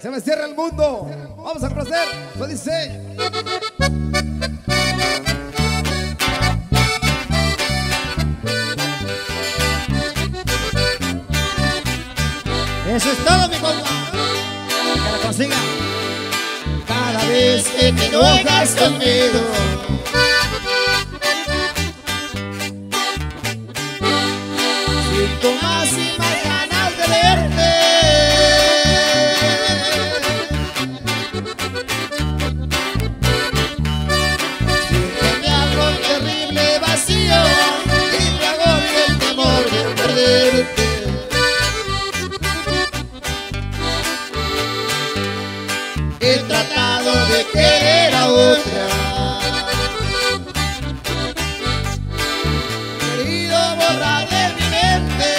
Se me cierra el mundo. Vamos a placer. Lo dice. Eso es todo, mi compa. Que la consiga. Cada vez que te enojas conmigo. Siento más y más He tratado de querer a otra. Querido borrar de mi mente.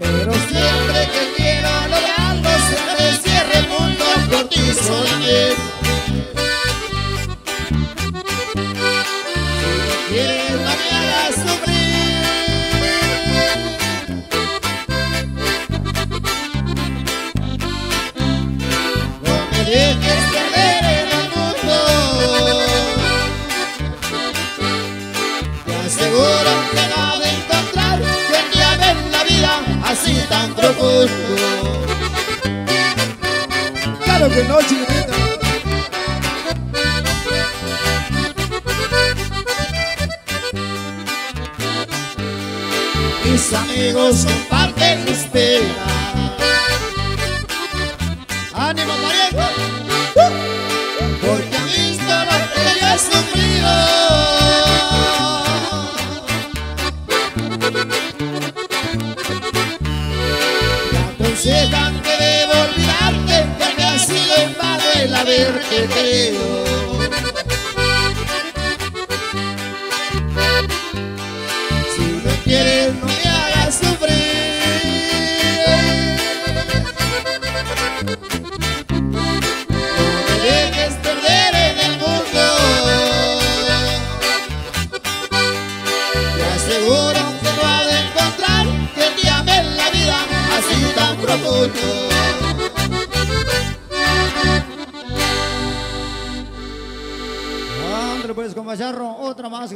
Pero siempre que quiero lograrlo, se me cierra el mundo por ti solamente. Te aseguro que no de encontrar Quien ame en la vida así tan profundo Claro que no, chiquitita. Mis amigos comparten aconsejan que debo olvidarte Que ha sido en vano el haberte querido. Si no quieres no me hagas sufrir. No me dejes perder en el mundo. Te aseguro Ándale pues, con Macharro, otra más.